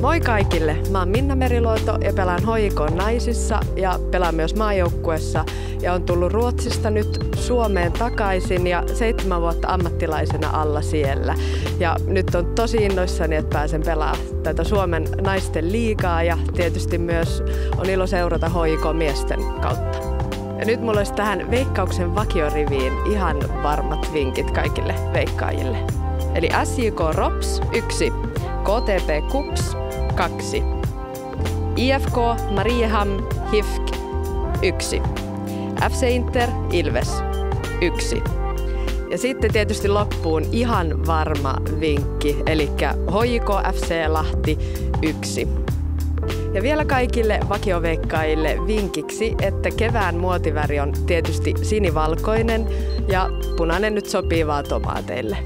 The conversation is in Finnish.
Moi kaikille! Mä oon Minna Meriluoto ja pelaan HJK naisissa ja pelaan myös maajoukkuessa ja on tullut Ruotsista nyt Suomeen takaisin ja seitsemän vuotta ammattilaisena alla siellä. Ja nyt on tosi innoissani, että pääsen pelaamaan tätä Suomen naisten liigaa ja tietysti myös on ilo seurata HJK miesten kautta. Ja nyt mulla olisi tähän veikkauksen vakioriviin ihan varmat vinkit kaikille veikkaajille. Eli SJK ROPS 1, KTP KUPS 2, IFK Mariehamn HIFK 1, FC Inter Ilves 1. Ja sitten tietysti loppuun ihan varma vinkki, eli HJK FC Lahti 1. Ja vielä kaikille vakioveikkaajille vinkiksi, että kevään muotiväri on tietysti sinivalkoinen ja punainen nyt sopii vaan tomaateille.